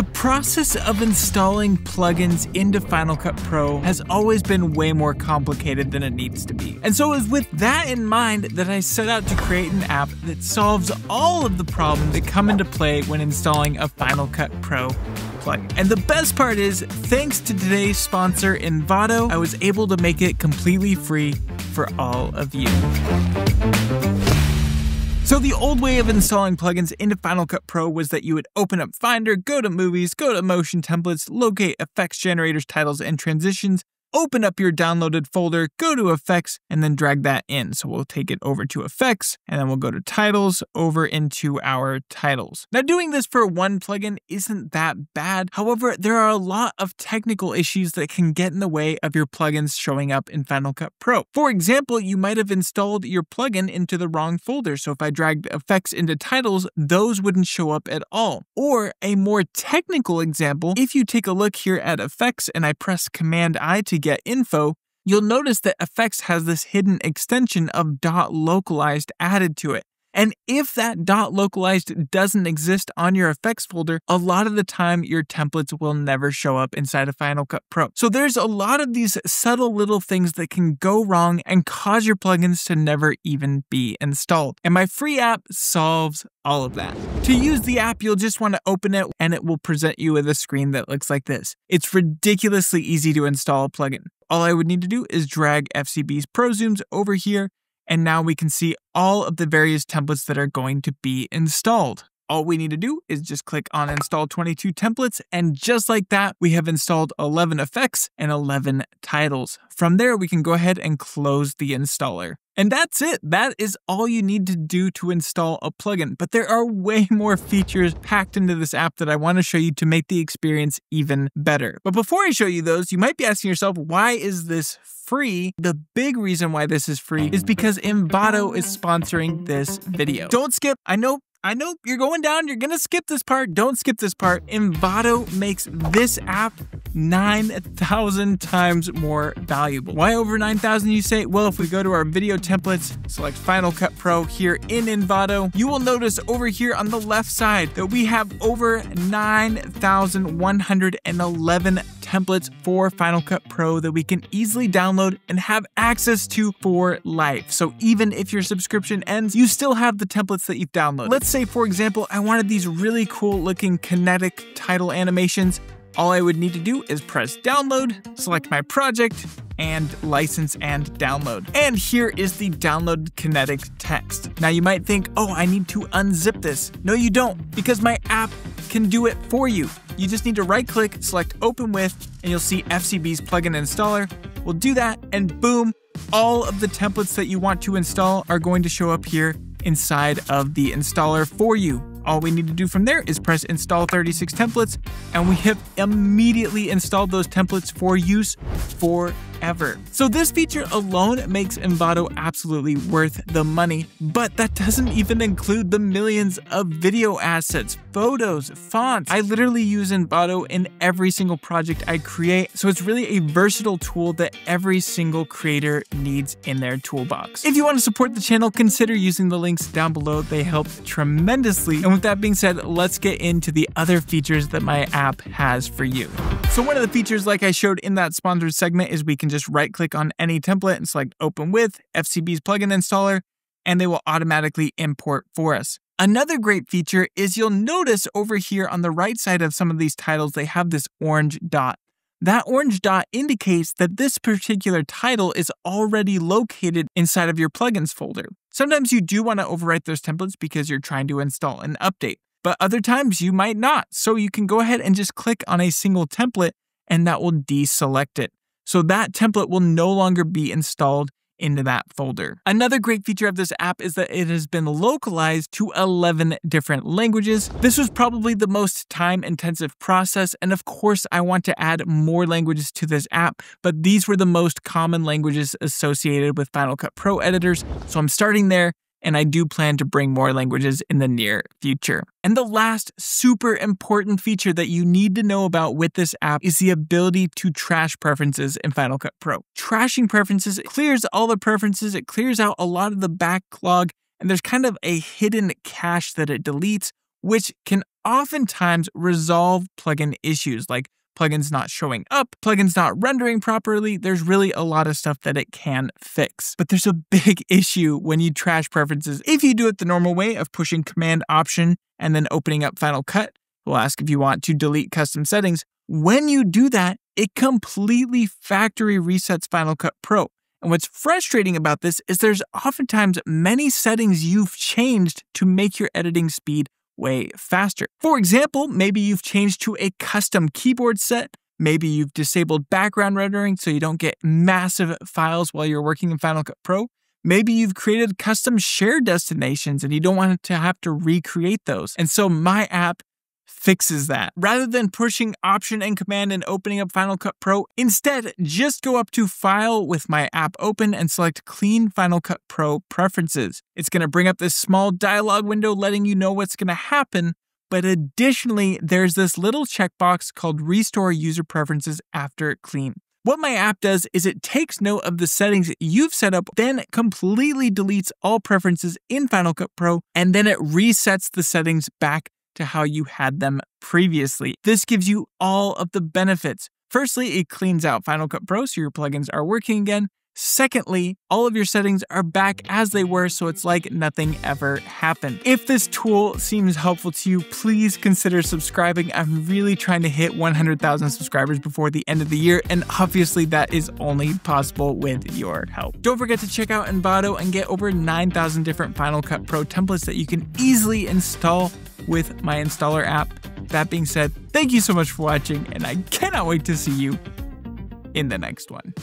The process of installing plugins into Final Cut Pro has always been way more complicated than it needs to be. And so it was with that in mind that I set out to create an app that solves all of the problems that come into play when installing a Final Cut Pro plugin. And the best part is, thanks to today's sponsor, Envato, I was able to make it completely free for all of you. So the old way of installing plugins into Final Cut Pro was that you would open up Finder, go to Movies, go to Motion Templates, locate effects generators, titles, and transitions, open up your downloaded folder, go to effects, and then drag that in. So we'll take it over to effects, and then we'll go to titles, over into our titles. Now doing this for one plugin isn't that bad. However, there are a lot of technical issues that can get in the way of your plugins showing up in Final Cut Pro. For example, you might have installed your plugin into the wrong folder. So if I dragged effects into titles, those wouldn't show up at all. Or a more technical example, if you take a look here at effects and I press Command I to get info, you'll notice that effects has this hidden extension of dot localized added to it. And if that dot localized doesn't exist on your effects folder, a lot of the time your templates will never show up inside of Final Cut Pro. So there's a lot of these subtle little things that can go wrong and cause your plugins to never even be installed. And my free app solves all of that. To use the app, you'll just want to open it and it will present you with a screen that looks like this. It's ridiculously easy to install a plugin. All I would need to do is drag FCB's Pro Zooms over here and now we can see all of the various templates that are going to be installed. All we need to do is just click on install 22 templates and just like that, we have installed 11 effects and 11 titles. From there, we can go ahead and close the installer. And that's it. That is all you need to do to install a plugin. But there are way more features packed into this app that I want to show you to make the experience even better. But before I show you those, you might be asking yourself, why is this free? The big reason why this is free is because Envato is sponsoring this video. Don't skip. I know I know you're going down, you're gonna skip this part. Don't skip this part. Envato makes this app 9,000 times more valuable. Why over 9,000 you say? Well, if we go to our video templates, select Final Cut Pro here in Envato, you will notice over here on the left side that we have over 9,111 templates for Final Cut Pro that we can easily download and have access to for life. So even if your subscription ends, you still have the templates that you've downloaded. Let's say, for example, I wanted these really cool looking kinetic title animations. All I would need to do is press download, select my project, and license and download. And here is the download kinetic text. Now you might think, oh, I need to unzip this. No, you don't, because my app can do it for you. You just need to right click, select open with, and you'll see FCB's plugin installer. We'll do that, and boom, all of the templates that you want to install are going to show up here inside of the installer for you. All we need to do from there is press install 36 templates and we have immediately installed those templates for use for ever. So this feature alone makes Envato absolutely worth the money, but that doesn't even include the millions of video assets, photos, fonts. I literally use Envato in every single project I create, so it's really a versatile tool that every single creator needs in their toolbox. If you want to support the channel, consider using the links down below. They help tremendously. And with that being said, let's get into the other features that my app has for you. So one of the features like I showed in that sponsored segment is we can just right click on any template and select open with FCB's plugin installer, and they will automatically import for us. Another great feature is you'll notice over here on the right side of some of these titles, they have this orange dot. That orange dot indicates that this particular title is already located inside of your plugins folder. Sometimes you do want to overwrite those templates because you're trying to install an update, but other times you might not. So you can go ahead and just click on a single template and that will deselect it. So that template will no longer be installed into that folder. Another great feature of this app is that it has been localized to 11 different languages. This was probably the most time intensive process. And of course, I want to add more languages to this app, but these were the most common languages associated with Final Cut Pro editors. So I'm starting there and I do plan to bring more languages in the near future. And the last super important feature that you need to know about with this app is the ability to trash preferences in Final Cut Pro. Trashing preferences clears all the preferences, it clears out a lot of the backlog, and there's kind of a hidden cache that it deletes which can oftentimes resolve plugin issues like plugins not showing up, plugins not rendering properly. There's really a lot of stuff that it can fix. But there's a big issue when you trash preferences. If you do it the normal way of pushing Command Option and then opening up Final Cut, we'll ask if you want to delete custom settings. When you do that, it completely factory resets Final Cut Pro. And what's frustrating about this is there's oftentimes many settings you've changed to make your editing speed way faster. For example, maybe you've changed to a custom keyboard set. Maybe you've disabled background rendering so you don't get massive files while you're working in Final Cut Pro. Maybe you've created custom shared destinations and you don't want to have to recreate those. And so my app fixes that. Rather than pushing Option and Command and opening up Final Cut Pro, instead just go up to File with my app open and select Clean Final Cut Pro Preferences. It's going to bring up this small dialog window letting you know what's going to happen, but additionally, there's this little checkbox called Restore User Preferences after clean. What my app does is it takes note of the settings you've set up, then completely deletes all preferences in Final Cut Pro, and then it resets the settings back to how you had them previously. This gives you all of the benefits. Firstly, it cleans out Final Cut Pro so your plugins are working again. Secondly, all of your settings are back as they were, so it's like nothing ever happened. If this tool seems helpful to you, please consider subscribing. I'm really trying to hit 100,000 subscribers before the end of the year, and obviously that is only possible with your help. Don't forget to check out Envato and get over 9,000 different Final Cut Pro templates that you can easily install with my installer app. That being said, thank you so much for watching, and I cannot wait to see you in the next one.